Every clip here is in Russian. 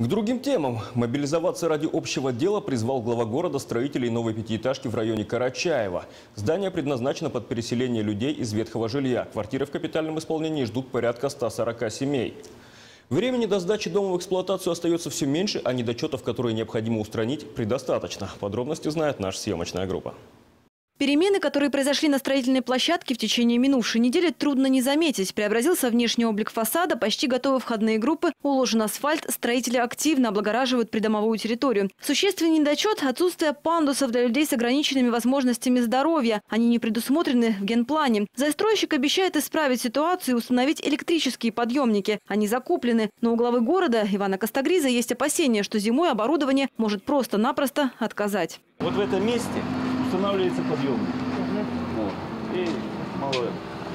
К другим темам. Мобилизоваться ради общего дела призвал глава города строителей новой пятиэтажки в районе Карачаева. Здание предназначено под переселение людей из ветхого жилья. Квартиры в капитальном исполнении ждут порядка 140 семей. Времени до сдачи дома в эксплуатацию остается все меньше, а недочетов, которые необходимо устранить, предостаточно. Подробности знает наша съемочная группа. Перемены, которые произошли на строительной площадке в течение минувшей недели, трудно не заметить. Преобразился внешний облик фасада, почти готовы входные группы, уложен асфальт, строители активно облагораживают придомовую территорию. Существенный недочет – отсутствие пандусов для людей с ограниченными возможностями здоровья. Они не предусмотрены в генплане. Застройщик обещает исправить ситуацию и установить электрические подъемники. Они закуплены. Но у главы города Ивана Костогриза есть опасения, что зимой оборудование может просто-напросто отказать. Вот в этом месте устанавливается подъемник. Вот. И малый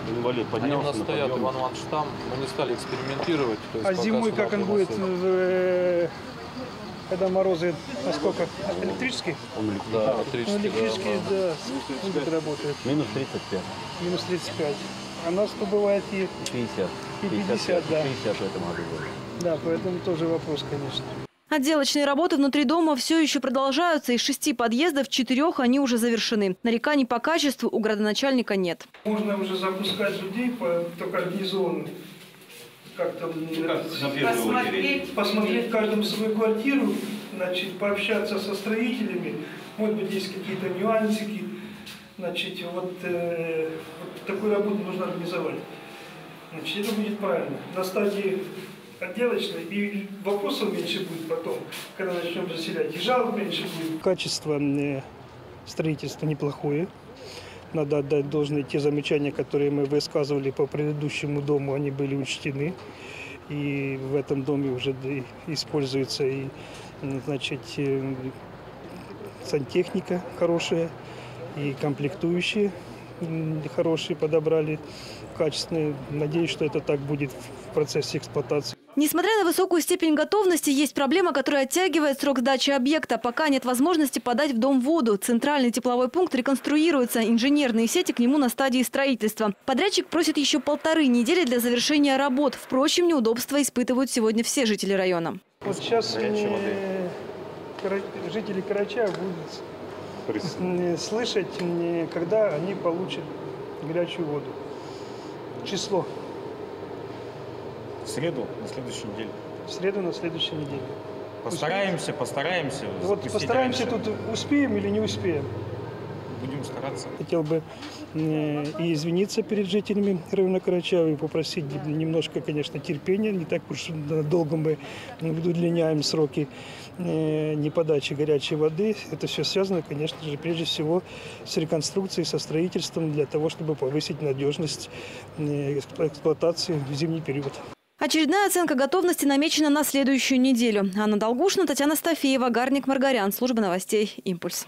инвалид Они у поднялся нас на стоят, подъемник. Иван Иванович, там. Мы не стали экспериментировать. то есть А зимой как он будет, э, когда морозы, а сколько? Электрический? Он летит. Да, Ну, электрический, электрический, да, да, сколько работает? Минус 35. Минус 35. А нас то бывает и, 50. И 50, да. 50 в этом году было. да, поэтому тоже вопрос, конечно. Отделочные работы внутри дома все еще продолжаются. Из шести подъездов четырех они уже завершены. Нареканий по качеству у градоначальника нет. Можно уже запускать людей по только организованно. Как там Посмотреть. посмотреть каждому свою квартиру, значит, пообщаться со строителями, может быть, есть какие-то нюансики, значит, вот, э, вот такую работу нужно организовать. Значит, это будет правильно. На стадии отделочной, и вопросов меньше будет потом, когда начнем заселять, и жалоб меньше будет. Качество э, строительства неплохое. Надо отдать должное те замечания, которые мы высказывали по предыдущему дому, они были учтены. И в этом доме уже используется и значит, э, сантехника хорошая, и комплектующие хорошие подобрали, качественные. Надеюсь, что это так будет в процессе эксплуатации. Несмотря на высокую степень готовности, есть проблема, которая оттягивает срок сдачи объекта. Пока нет возможности подать в дом воду. Центральный тепловой пункт реконструируется. Инженерные сети к нему на стадии строительства. Подрядчик просит еще полторы недели для завершения работ. Впрочем, неудобства испытывают сегодня все жители района. Вот сейчас э, жители Карачая будут э, слышать, э, когда они получат горячую воду. Число. В среду, на следующей неделе. В среду на следующей неделе. Постараемся, постараемся. Вот запустить постараемся раньше. тут, успеем или не успеем. Будем стараться. Хотел бы э, и извиниться перед жителями района Карачаева и попросить немножко, конечно, терпения. Не так уж долго мы удлиняем сроки э, неподачи горячей воды. Это все связано, конечно же, прежде всего с реконструкцией, со строительством для того, чтобы повысить надежность э, эксплуатации в зимний период. Очередная оценка готовности намечена на следующую неделю. Анна Долгушина, Татьяна Стафеева, Гарник Маргарян. Служба новостей «Импульс».